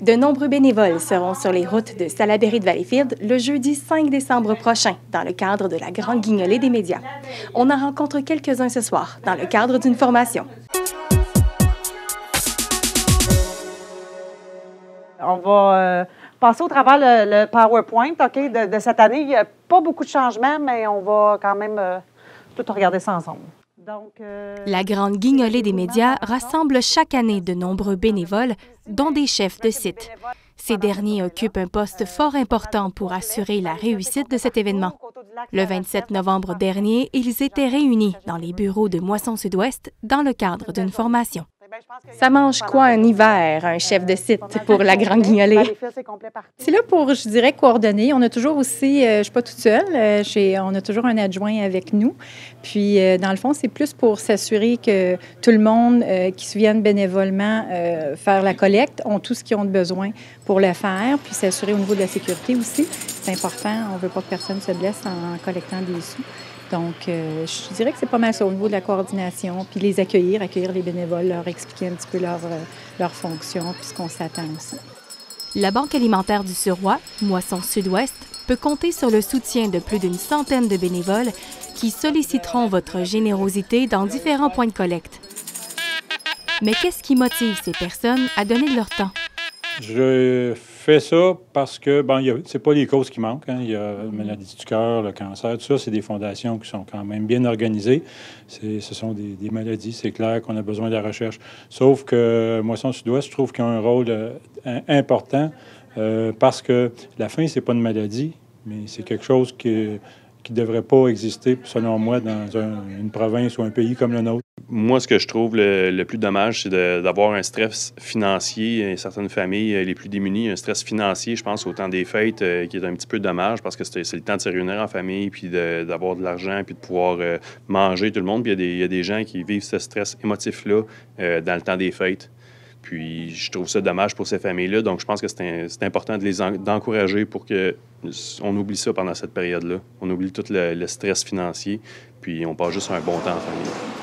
De nombreux bénévoles seront sur les routes de Salaberry de Valleyfield le jeudi 5 décembre prochain dans le cadre de la Grande Guignolée des médias. On en rencontre quelques-uns ce soir dans le cadre d'une formation. On va euh, passer au travers le, PowerPoint ok, de, cette année. Il n'y a pas beaucoup de changements, mais on va quand même euh, tout regarder ça ensemble. Euh, la Grande Guignolée des médias rassemble chaque année de nombreux bénévoles, dont des chefs de site. Ces derniers occupent un poste fort important pour assurer la réussite de cet événement. Le 27 novembre dernier, ils étaient réunis dans les bureaux de Moisson Sud-Ouest dans le cadre d'une formation. Ça mange quoi un hiver, un chef de site pour la Grande Guignolée? C'est là pour, je dirais, coordonner. On a toujours aussi, euh, je ne suis pas toute seule, euh, on a toujours un adjoint avec nous. Puis, euh, dans le fond, c'est plus pour s'assurer que tout le monde qui se vienne bénévolement faire la collecte ont tout ce qu'ils ont besoin pour le faire, puis s'assurer au niveau de la sécurité aussi. C'est important, on ne veut pas que personne se blesse en collectant des sous. Donc, euh, je dirais que c'est pas mal ça au niveau de la coordination, puis les accueillir, accueillir les bénévoles, leur expliquer un petit peu leur, euh, leur fonction, puis ce qu'on s'attend aussi. La Banque alimentaire du Suroît, Moisson Sud-Ouest, peut compter sur le soutien de plus d'une centaine de bénévoles qui solliciteront votre générosité dans différents points de collecte. Mais qu'est-ce qui motive ces personnes à donner de leur temps? Je fais ça parce que, bon, c'est pas les causes qui manquent. Hein. Il y a la maladie du cœur, le cancer, tout ça, c'est des fondations qui sont quand même bien organisées. Ce sont des, maladies, c'est clair qu'on a besoin de la recherche. Sauf que Moisson Sud-Ouest, je trouve qu'il a un rôle euh, important euh, parce que la faim, c'est pas une maladie, mais c'est quelque chose qui qui ne devrait pas exister, selon moi, dans une province ou un pays comme le nôtre. Moi, ce que je trouve le, plus dommage, c'est d'avoir un stress financier. Certaines familles euh, les plus démunies, un stress financier, je pense, au temps des fêtes, euh, qui est un petit peu dommage parce que c'est le temps de se réunir en famille, puis d'avoir de, l'argent, puis de pouvoir euh, manger tout le monde. Puis il y, a des gens qui vivent ce stress émotif-là dans le temps des fêtes. Puis je trouve ça dommage pour ces familles-là. Donc je pense que c'est important de les encourager pour que on oublie ça pendant cette période-là. On oublie tout le, stress financier, puis on passe juste un bon temps en famille.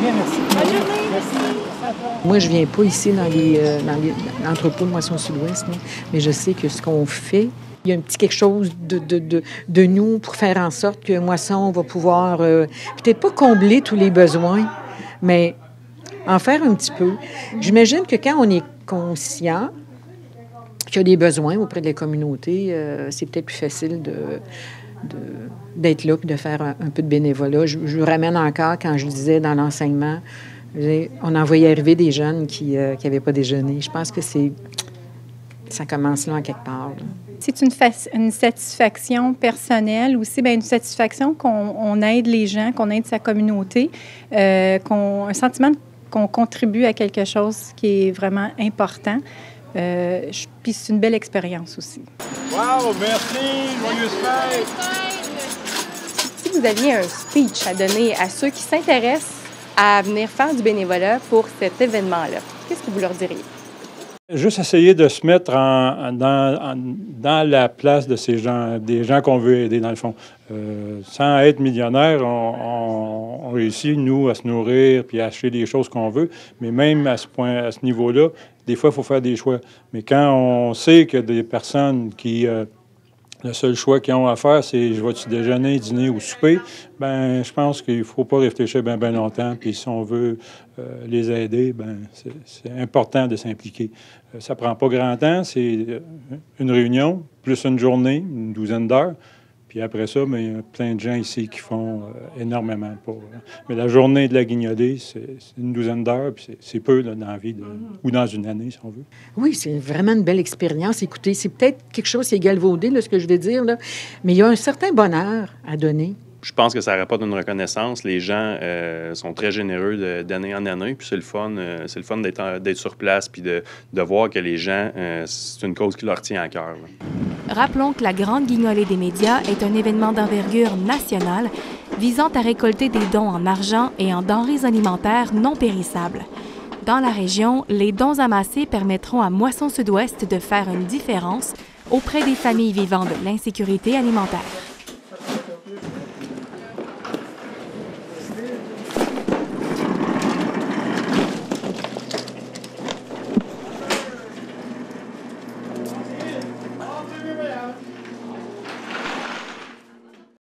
Bien, merci. Bonne journée. Moi, je viens pas ici dans les, euh, dans l'entrepôt de Moisson Sud-Ouest, mais je sais que ce qu'on fait, il y a un petit quelque chose de, de, de, nous pour faire en sorte que Moisson va pouvoir euh, peut-être pas combler tous les besoins, mais en faire un petit peu. J'imagine que quand on est conscient qu'il y a des besoins auprès de la communauté, euh, c'est peut-être plus facile de, d'être là de faire un, peu de bénévolat. Je, je, ramène encore quand je disais dans l'enseignement, on envoyait arriver des jeunes qui n'avaient euh, pas déjeuné. Je pense que c'est ça commence là quelque part. C'est une, une, satisfaction personnelle aussi, bien, une satisfaction qu'on aide les gens, qu'on aide sa communauté, euh, qu'on, un sentiment qu'on contribue à quelque chose qui est vraiment important. Euh, puis c'est une belle expérience aussi. Wow, merci! Joyeuse fête! Si vous aviez un speech à donner à ceux qui s'intéressent à venir faire du bénévolat pour cet événement-là, qu'est-ce que vous leur diriez? Juste essayer de se mettre en, dans, la place de ces gens, des gens qu'on veut aider, dans le fond. Euh, sans être millionnaire, on, réussit, nous, à se nourrir puis à acheter des choses qu'on veut. Mais même à ce point, à ce niveau-là, des fois, il faut faire des choix. Mais quand on sait que des personnes qui... Euh, le seul choix qu'ils ont à faire, c'est je vais-tu déjeuner, dîner ou souper? Ben, je pense qu'il ne faut pas réfléchir bien ben longtemps. Puis si on veut euh, les aider, ben, c'est important de s'impliquer. Euh, ça prend pas grand temps. C'est euh, une réunion, plus une journée, une douzaine d'heures. Puis après ça, mais il y a plein de gens ici qui font euh, énormément pour. Hein. Mais la journée de la guignolée, c'est une douzaine d'heures, puis c'est peu dans la vie, mm-hmm. ou dans une année, si on veut. Oui, c'est vraiment une belle expérience. Écoutez, c'est peut-être quelque chose qui est galvaudé, là, ce que je vais dire, là, mais il y a un certain bonheur à donner je pense que ça rapporte une reconnaissance. Les gens euh, sont très généreux d'année en année. Puis c'est le fun, euh, c'est le fun d'être sur place puis de, voir que les gens, euh, c'est une cause qui leur tient à cœur. Rappelons que la Grande Guignolée des médias est un événement d'envergure nationale visant à récolter des dons en argent et en denrées alimentaires non périssables. Dans la région, les dons amassés permettront à Moisson Sud-Ouest de faire une différence auprès des familles vivant de l'insécurité alimentaire.